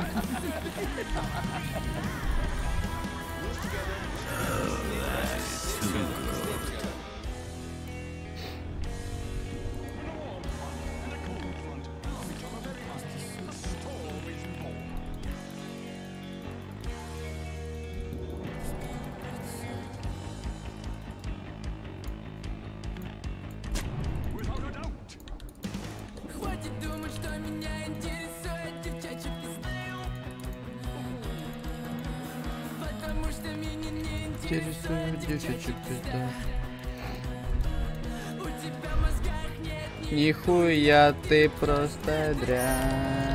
oh, that's too good. Мозгах нет ни Нихуя ты просто дрянь.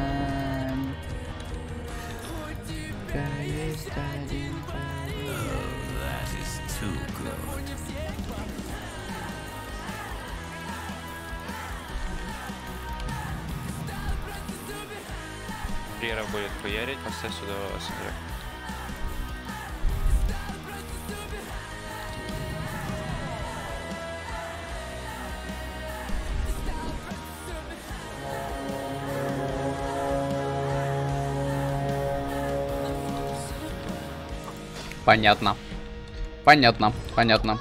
Приера будет хуярить, поставь сюда смотрю. Понятно. Понятно, понятно.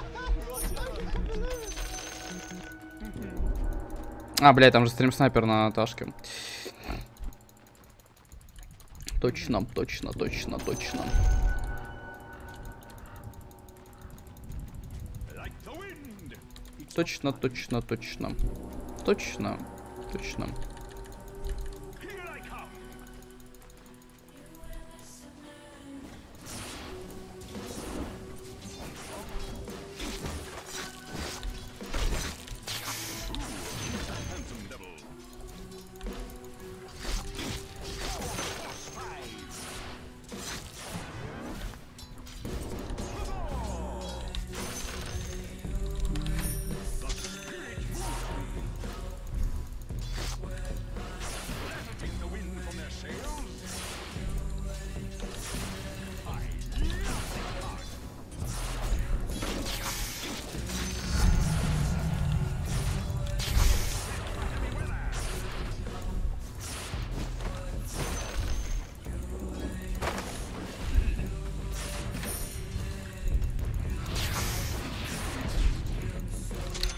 А, блядь, там же стрим снайпер на Наташке. Точно, точно, точно, точно. Точно, точно, точно. Точно, точно.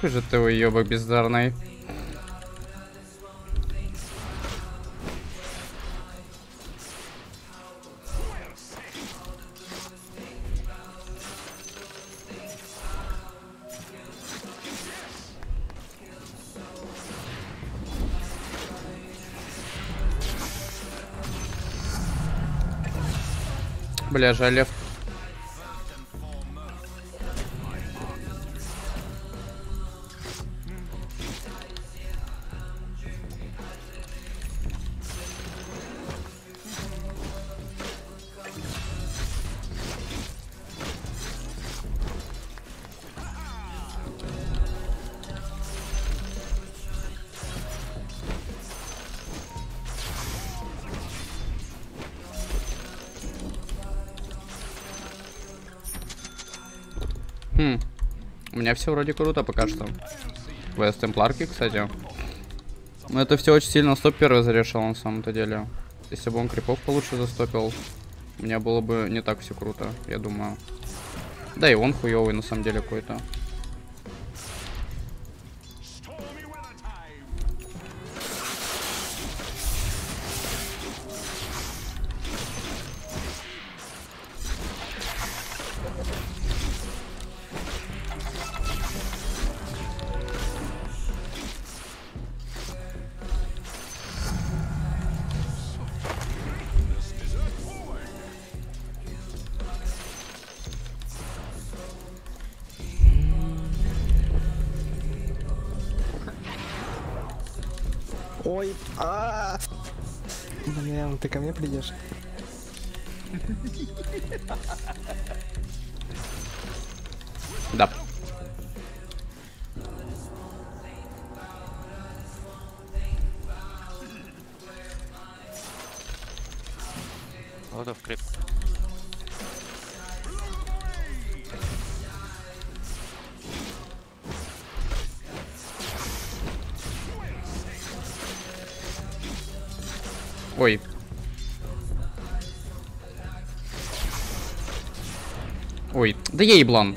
Какой же ты уебок бездарный. Бля, жалев. Меня все вроде круто пока что. Вест темпларки, кстати. Но это все очень сильно стоп первый зарешил на самом-то деле. Если бы он крипов получше застопил, у меня было бы не так все круто, я думаю. Да и он хуёвый на самом деле какой-то. Ой, а Блин, ты ко мне придешь? Да. Ой. Ой, да я еблан.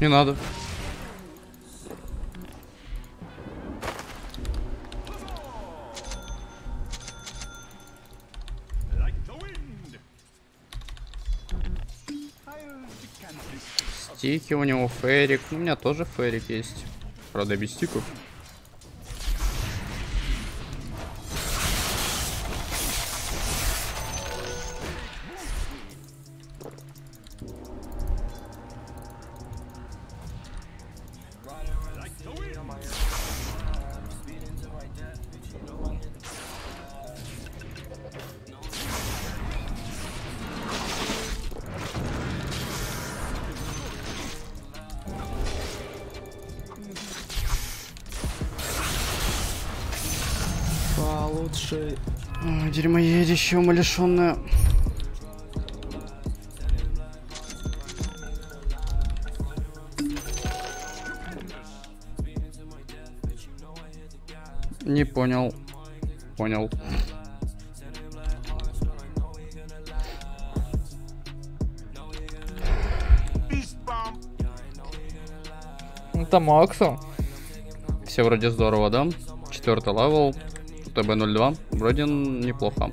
Не надо. Стики у него, ферик. У меня тоже ферик есть. Правда, без стиков. Получше. Ой, Дерьмоедище умалишенное. Не понял. Понял. Это Макса. Все вроде здорово, да? Четвертый level. ТБ-02. Вроде неплохо.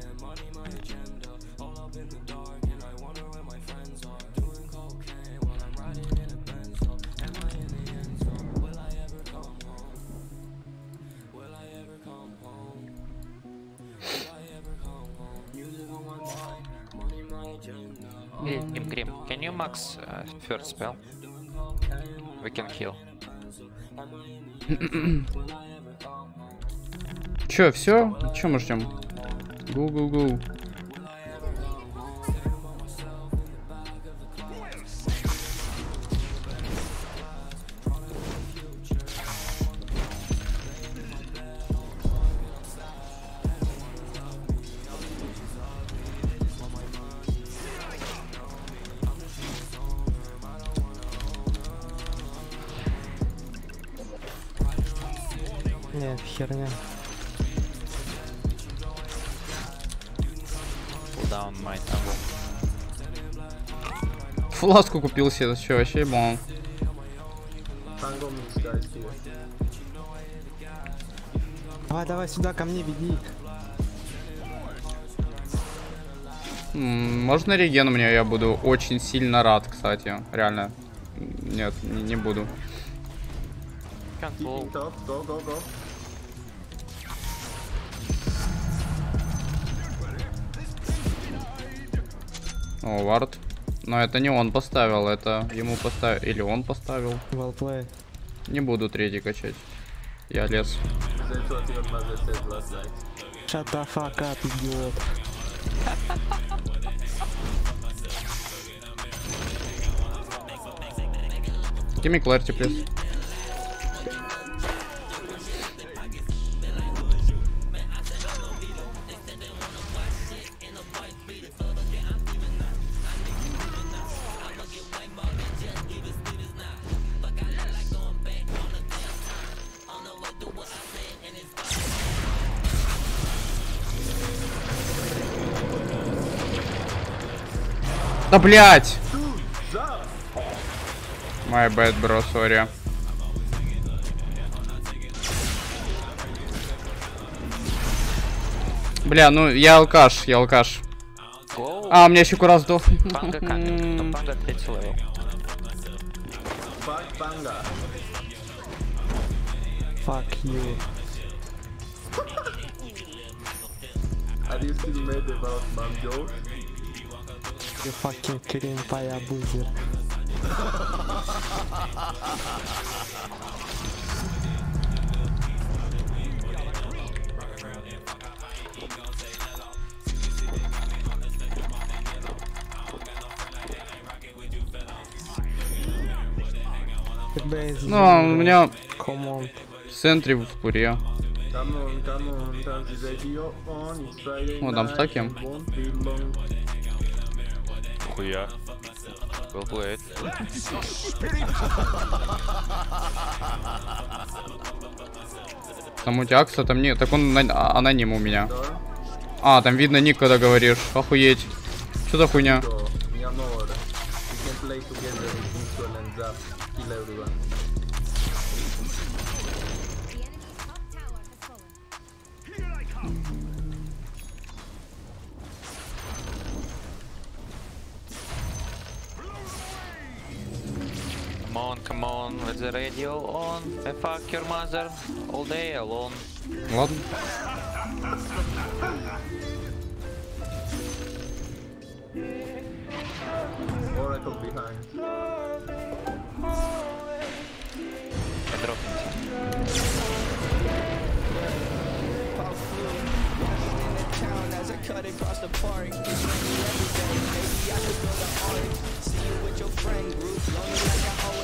Grim, Grim, can you max uh, first spell? We can heal. Че, все? Че мы ждем? Гу-гу-гу. Down my tango. Фласку купил себе, че, вообще ебал. Давай, давай сюда, ко мне веди. М, Можно реген мне? Я буду очень сильно рад, кстати. Реально. Нет, не, не буду. Can pull. О, вард. Но это не он поставил, это ему поставил. Или он поставил. Play. Не буду третий качать. Я лес. Shut the fuck up, идиот. Give me clarity, please. Да блять! My bad, bro, sorry. Бля, ну я алкаш, я алкаш. Go. А, у меня еще кура сдох. Панга камень. Но панга третий level. Fuck you. Are you still mad about Manjo? You fucking Kirin Payabuzer. Base Ну, а у меня в центре в пуре. Come on, come on, it won't be long. Хуя. Well played. Там у тебя Акса, там нет. Так он на- аноним у меня. А, там видно ник, когда говоришь. Охуеть. Что за хуйня? on, with the radio on. And fuck your mother all day alone. Ладно. Oracle behind. I drop him. town as I cut across the park. It's raining every day. Maybe I could build an ark. See you with your friend group. Lonely like I always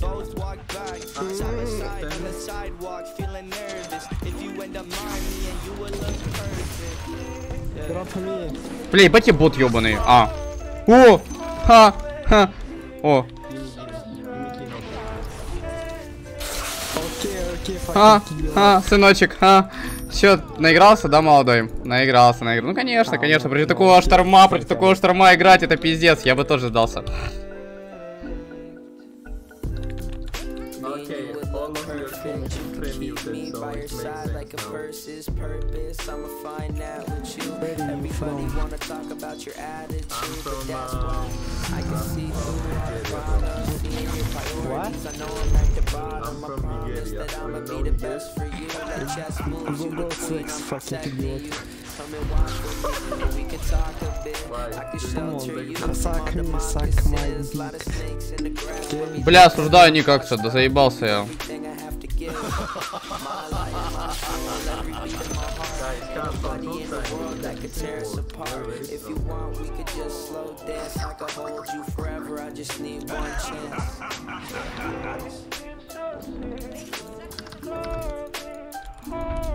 Both walk back side by side on the sidewalk, feeling nervous. If you end up mine, me and you will look perfect. Бля, ебать я бот ебаный. А. О! Ха! Ха! О! А, а, сыночек, а. Все, наигрался, да, молодой? Наигрался, наигрался. Ну, конечно, конечно, против такого шторма, против такого шторма играть, это пиздец, я бы тоже сдался. By your side like a versus purpose. I'ma find out with you. Everybody from? wanna talk about your attitude, I'm but from, that's um, wrong. I can see through all the drama, seeing your priorities. I know I'm at the bottom. I'm I from promise that I'ma be the best for you. Let chess moves you between. six I'm protecting you. Come and watch with me, and we can talk a bit. Why? I can shelter you the my moccasins. Lot of snakes in the grass. Бля, осуждаю ник как-то, да заебался я. Give. My life, my soul, every beat of my heart. Guys, come from Nobody in the world that could tear us apart. If you want, we could just slow dance. I could hold you forever. I just need one chance.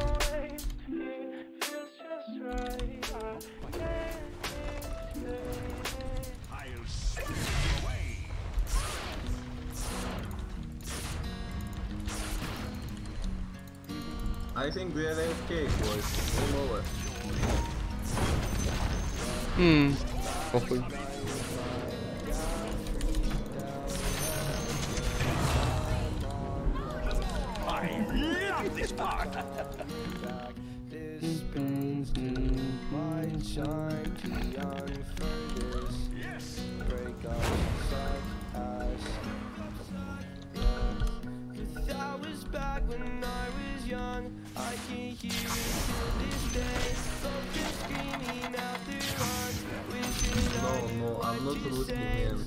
I think we are AFK, boys. Game over. Hmm. Hopefully. I love this part! my to young. Yes! Break up. No, no, I'm not Russian man.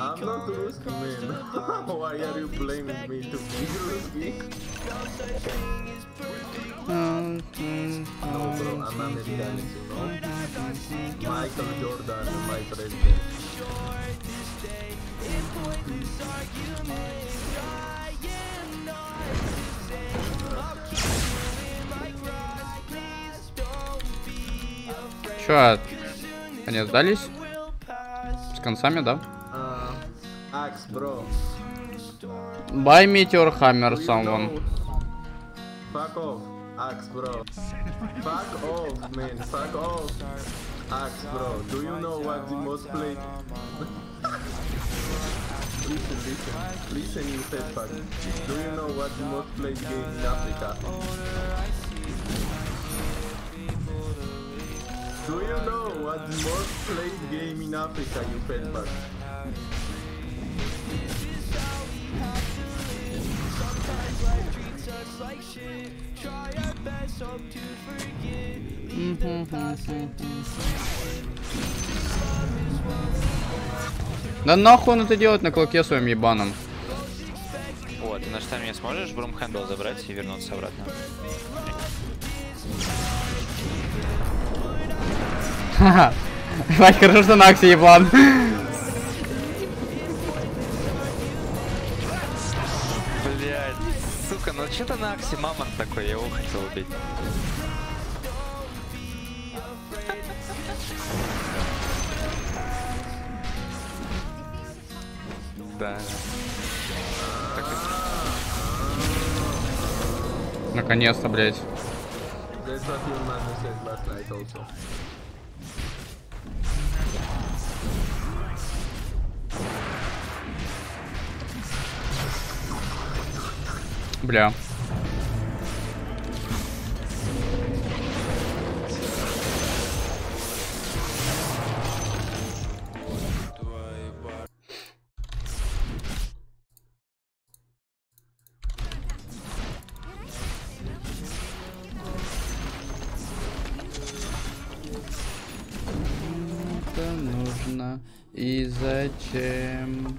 I'm not Russian man. Why are you blaming me to be Russian? No, bro, I'm American, you. Michael Jordan, my president. Чё, они сдались? С концами, да? Uh, Axe, bro. Buy Meteor Hammer Do you someone. know- Fuck off, Axe, bro. Fuck off, man. Fuck off. Axe, bro. Do you know what the most played? Listen, listen, listen you said fun. Do you know what most played game in Africa? Do you know what most played game in Africa, you fed bug? Mm-hmm. mm-hmm, mm-hmm. Да нахуй он это делать на клоке своим ебаном? Вот, ты на что мне сможешь брумхендл забрать и вернуться обратно? Ха-ха. Хорошо, что на Аксе еблан. Блять, сука, ну что-то на Аксе мамонт такой, я его хотел убить. Да. Наконец-то, блядь. That's нужно и зачем?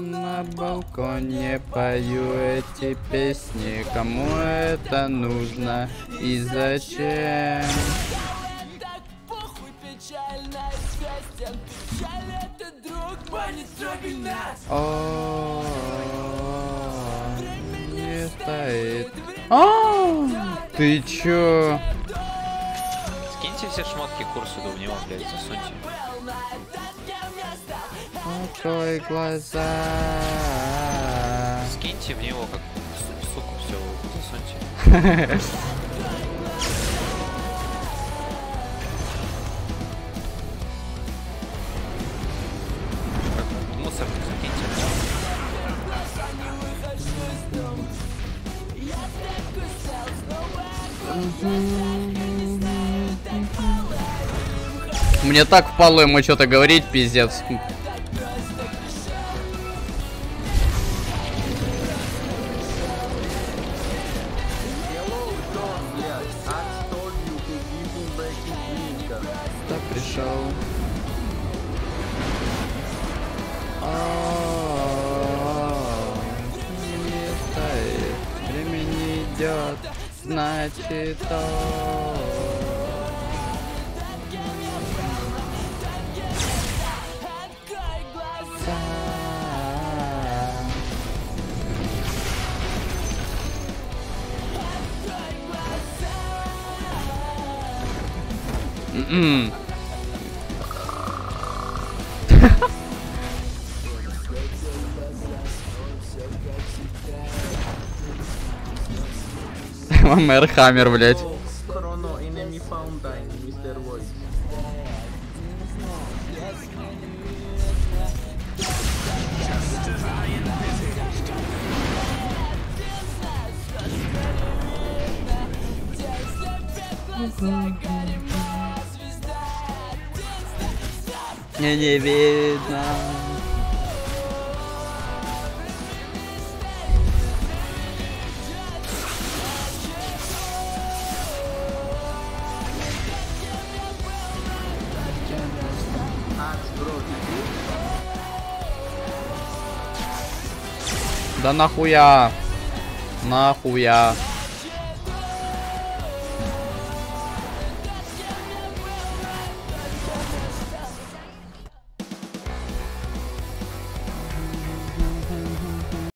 На балконе пою эти песни, кому это нужно и зачем? Печаль это друг, не трогай нас Стоит. А, ты чё? Скиньте все шмотки курсу в него, блядь, засуньте. Открой глаза. Скиньте в него, как су- суку, все, засуньте. Мне так впало ему что-то говорить, пиздец. Мэр Хаммер, блядь. Мне не видно. Да нахуя? Нахуя?